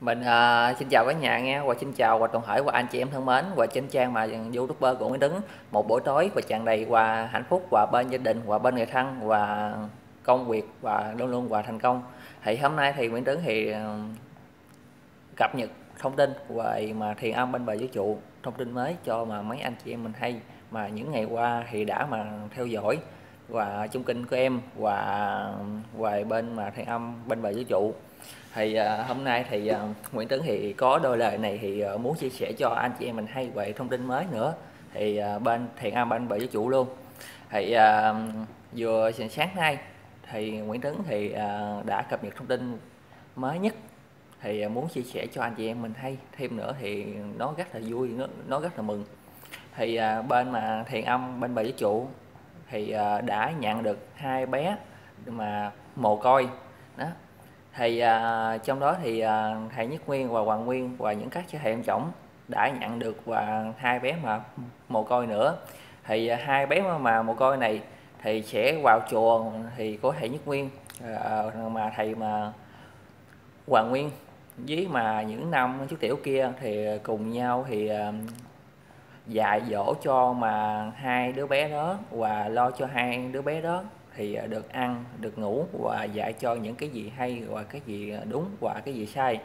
Mình uh, xin chào cả nhà nghe và xin chào và toàn hỏi và anh chị em thân mến và trên trang mà youtuber của Nguyễn Đứng. Một buổi tối và tràn đầy và hạnh phúc và bên gia đình và bên người thân và công việc và luôn luôn và thành công. Thì hôm nay thì Nguyễn Đứng thì ừ, cập nhật thông tin về mà thiền âm bên bờ vũ trụ thông tin mới cho mà mấy anh chị em mình hay mà những ngày qua thì đã mà theo dõi và chung kinh của em và và bên mà thầy âm bên bà vũ trụ thì uh, hôm nay thì uh, Nguyễn Tấn thì có đôi lời này thì uh, muốn chia sẻ cho anh chị em mình hay về thông tin mới nữa. Thì uh, bên thiện âm bên bà vũ trụ luôn. Thì uh, vừa sáng nay thì Nguyễn Tấn thì uh, đã cập nhật thông tin mới nhất. Thì uh, muốn chia sẻ cho anh chị em mình hay thêm nữa thì nó rất là vui nó, nó rất là mừng. Thì uh, bên mà thiện âm bên bà vũ trụ thì uh, đã nhận được hai bé mà mồ côi. Đó. Thì uh, trong đó thì uh, thầy Nhất Nguyên và Hoàng Nguyên và những các thầy em chồng đã nhận được và hai bé mà mồ côi nữa. Thì uh, hai bé mà, mà mồ côi này thì sẽ vào chùa thì có thầy Nhất Nguyên uh, mà thầy mà Hoàng Nguyên với mà những năm chú tiểu kia thì cùng nhau thì uh, dạy dỗ cho mà hai đứa bé đó và lo cho hai đứa bé đó thì à, được ăn được ngủ và dạy cho những cái gì hay và cái gì à, đúng và cái gì sai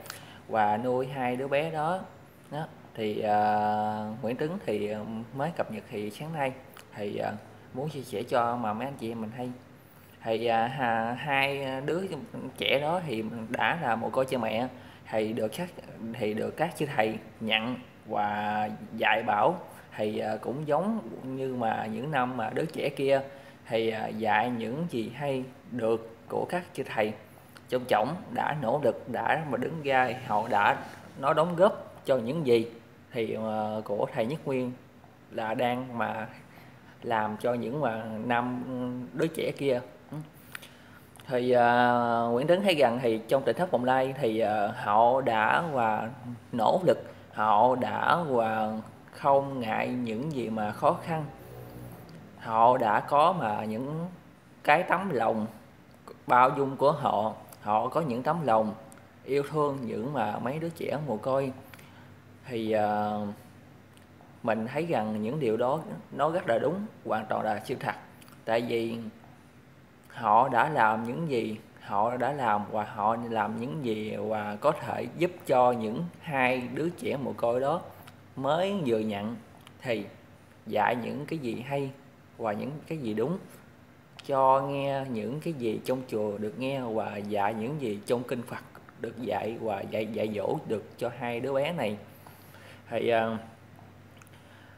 và nuôi hai đứa bé đó, đó. thì uh, Nguyễn Trứng thì mới cập nhật thì sáng nay thì uh, muốn chia sẻ cho mà mấy anh chị em mình hay thì uh, hai đứa trẻ đó thì đã là một cô cha mẹ thì được các thì được các chư thầy nhận và dạy bảo thì à, cũng giống như mà những năm mà đứa trẻ kia thì à, dạy những gì hay được của các chư thầy. Trong trọng đã nỗ lực đã mà đứng ra họ đã nó đóng góp cho những gì thì à, của thầy Nhất Nguyên là đang mà làm cho những mà năm đứa trẻ kia. Thì uh, Nguyễn Tấn thấy rằng thì trong tỉnh thất Bồng Lai thì uh, họ đã và nỗ lực họ đã và không ngại những gì mà khó khăn. Họ đã có mà những cái tấm lòng bao dung của họ họ có những tấm lòng yêu thương những mà mấy đứa trẻ mồ côi. Thì uh, mình thấy rằng những điều đó nó rất là đúng hoàn toàn là sự thật. Tại vì họ đã làm những gì họ đã làm và họ làm những gì và có thể giúp cho những hai đứa trẻ mồ côi đó mới vừa nhận thì dạy những cái gì hay và những cái gì đúng. Cho nghe những cái gì trong chùa được nghe và dạy những gì trong kinh Phật được dạy và dạy dạy dỗ được cho hai đứa bé này. Thì uh,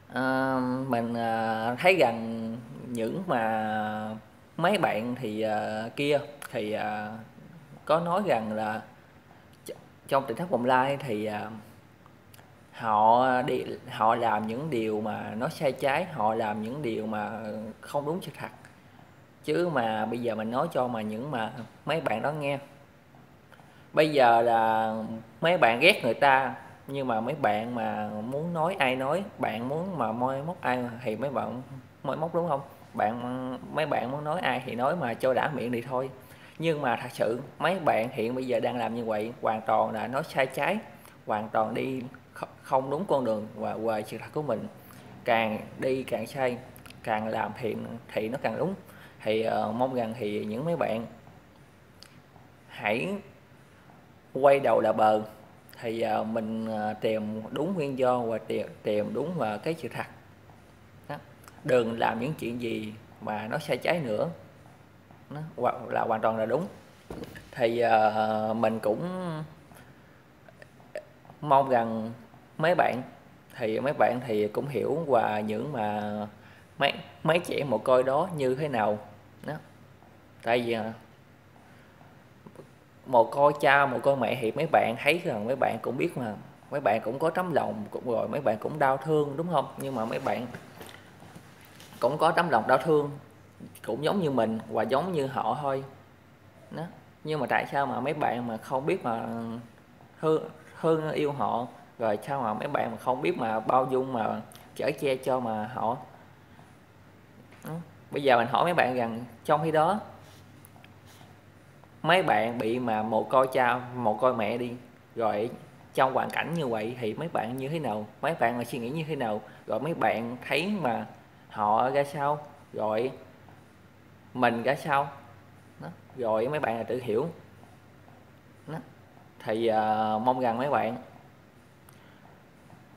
uh, mình uh, thấy rằng những mà mấy bạn thì uh, kia thì uh, có nói rằng là trong tỉnh thất bồng lai thì uh, họ, đi, họ làm những điều mà nó sai trái, họ làm những điều mà không đúng sự thật. Chứ mà bây giờ mình nói cho mà những mà mấy bạn đó nghe. Bây giờ là mấy bạn ghét người ta, nhưng mà mấy bạn mà muốn nói ai nói, bạn muốn mà moi móc ai thì mấy bạn moi móc, đúng không? Bạn, mấy bạn muốn nói ai thì nói mà cho đã miệng thì thôi. Nhưng mà thật sự, mấy bạn hiện bây giờ đang làm như vậy, hoàn toàn là nói sai trái, hoàn toàn đi không đúng con đường và quay sự thật của mình. Càng đi càng sai càng làm thiện thì nó càng đúng. Thì uh, mong rằng thì những mấy bạn hãy quay đầu là bờ. Thì uh, mình uh, tìm đúng nguyên do và tìm tìm đúng và cái sự thật. Đó. đừng làm những chuyện gì mà nó sai trái nữa. Nó là hoàn toàn là đúng. Thì uh, mình cũng mong rằng mấy bạn thì, mấy bạn thì cũng hiểu và những mà mấy mấy trẻ một coi đó như thế nào. Đó. Tại vì à, mồ một coi cha một coi mẹ thì mấy bạn thấy rằng mấy bạn cũng biết mà mấy bạn cũng có tấm lòng, cũng rồi mấy bạn cũng đau thương, đúng không? Nhưng mà mấy bạn cũng có tấm lòng đau thương, cũng giống như mình và giống như họ thôi. Đó. Nhưng mà tại sao mà mấy bạn mà không biết mà thương thương yêu họ rồi sao mà mấy bạn mà không biết mà bao dung mà chở che cho mà họ ừ, bây giờ mình hỏi mấy bạn rằng trong khi đó mấy bạn bị mà một coi cha một coi mẹ đi rồi trong hoàn cảnh như vậy thì mấy bạn như thế nào mấy bạn là suy nghĩ như thế nào rồi mấy bạn thấy mà họ ra sao rồi mình ra sao đó. rồi mấy bạn là tự hiểu đó. thì uh, mong rằng mấy bạn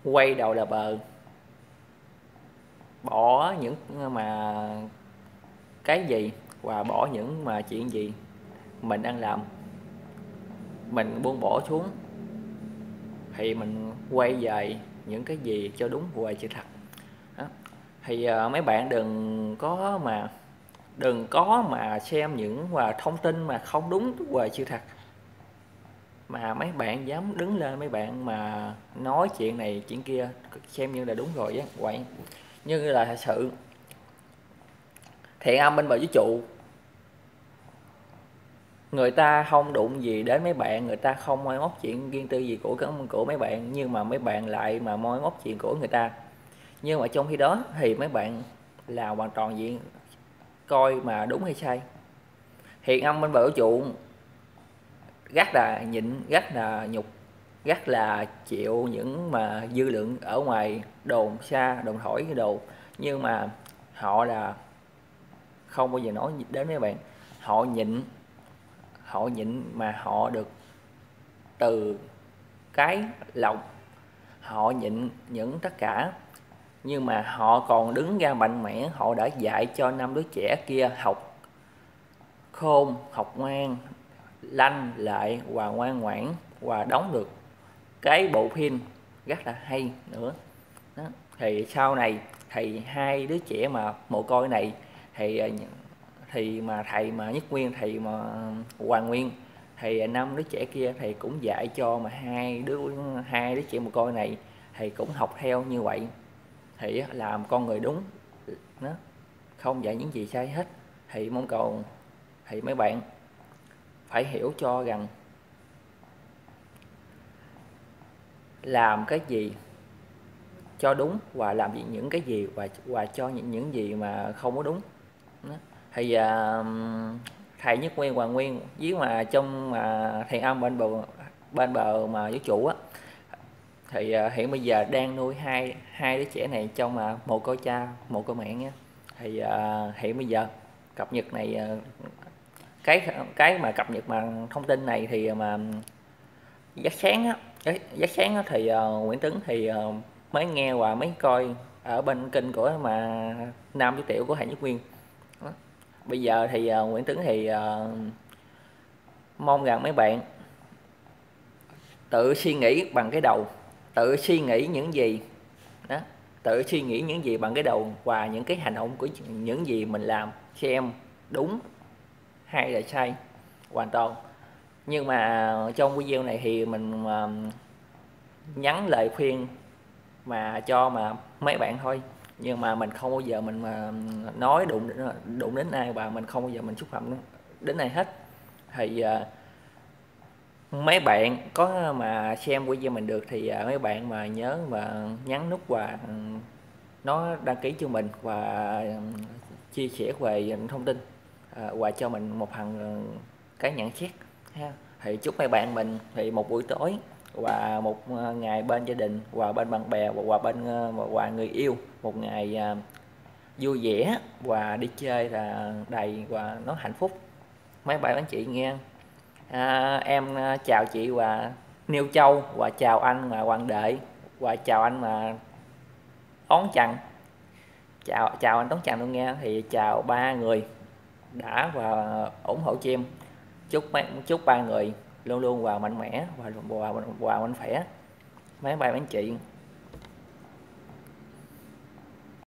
quay đầu là bờ. Bỏ những mà cái gì và bỏ những mà chuyện gì mình đang làm. Mình buông bỏ xuống thì mình quay về những cái gì cho đúng và sự thật đó. thì uh, mấy bạn đừng có mà đừng có mà xem những và thông tin mà không đúng và sự thật mà mấy bạn dám đứng lên, mấy bạn mà nói chuyện này, chuyện kia, xem như là đúng rồi á vậy như là thật sự, thiện âm bên bờ vũ trụ. Người ta không đụng gì đến mấy bạn, người ta không moi móc chuyện riêng tư gì của của mấy bạn, nhưng mà mấy bạn lại mà moi móc chuyện của người ta. Nhưng mà trong khi đó thì mấy bạn là hoàn toàn diện, coi mà đúng hay sai. Hiện âm bên bờ vũ trụ rất là nhịn rất là nhục rất là chịu những mà dư lượng ở ngoài đồn xa, đồn thổi cái đồ. Nhưng mà họ là không bao giờ nói đến mấy bạn. Họ nhịn họ nhịn mà họ được từ cái lòng. Họ nhịn những tất cả. Nhưng mà họ còn đứng ra mạnh mẽ, họ đã dạy cho năm đứa trẻ kia học khôn, học ngoan lanh lại và ngoan ngoãn và đóng được cái bộ phim rất là hay nữa đó. thì sau này thì hai đứa trẻ mà mồ côi này thì ờ, thì mà thầy mà nhất nguyên, thầy mà hoàng nguyên, thì năm đứa trẻ kia thầy cũng dạy cho mà hai đứa hai đứa trẻ mồ côi này thì cũng học theo như vậy thì làm con người đúng nó không dạy những gì sai hết thì mong cầu, thì mấy bạn phải hiểu cho rằng làm cái gì cho đúng và làm những cái gì và và cho những những gì mà không có đúng. Thì uh, thầy nhất nguyên hoàng nguyên với mà trong mà thầy âm bên bờ bên bờ mà với chủ á thì uh, hiện bây giờ đang nuôi hai hai đứa trẻ này trong mà một cô cha một cô mẹ nhé. Thì uh, hiện bây giờ cập nhật này uh, cái cái mà cập nhật mà thông tin này thì ờ, mà giác sáng á giác sáng á, thì uh, Nguyễn Tấn thì uh, mới nghe và mới coi ở bên kênh của mà Nam Chú Tiểu của Hải Nhất Nguyên đó. bây giờ thì uh, Nguyễn Tấn thì uh, mong rằng mấy bạn tự suy nghĩ bằng cái đầu tự suy nghĩ những gì đó tự suy nghĩ những gì bằng cái đầu và những cái hành động của những gì mình làm xem đúng hay là sai hoàn toàn. Nhưng mà trong video này thì mình à, nhắn lời khuyên mà cho mà mấy bạn thôi. Nhưng mà mình không bao giờ mình mà nói đụng đụng đến ai và mình không bao giờ mình xúc phạm đến ai hết. Thì uh, mấy bạn có mà xem video mình được thì uh, mấy bạn mà nhớ và nhắn nút và ừ, nó đăng ký cho mình và ừ, chia sẻ về thông tin. À, quà cho mình một phần ờ, cái nhận xét ha. Thì chúc mấy bạn mình thì một buổi tối và một ờ, ngày bên gia đình và bên bạn bè và bên ờ, và người yêu. Một ngày à, vui vẻ và đi chơi là đầy và nó hạnh phúc. Mấy bạn anh chị nghe. À, em chào chị và Niêu Châu và chào anh mà Hoàng Đệ và chào anh mà Tón Trần. Chào chào anh Tón Trần luôn nghe. Thì chào ba người đã và ủng hộ cho em. Chúc chúc ba người luôn luôn vào mạnh mẽ và luôn hòa hòa mạnh khỏe mấy bạn anh chị.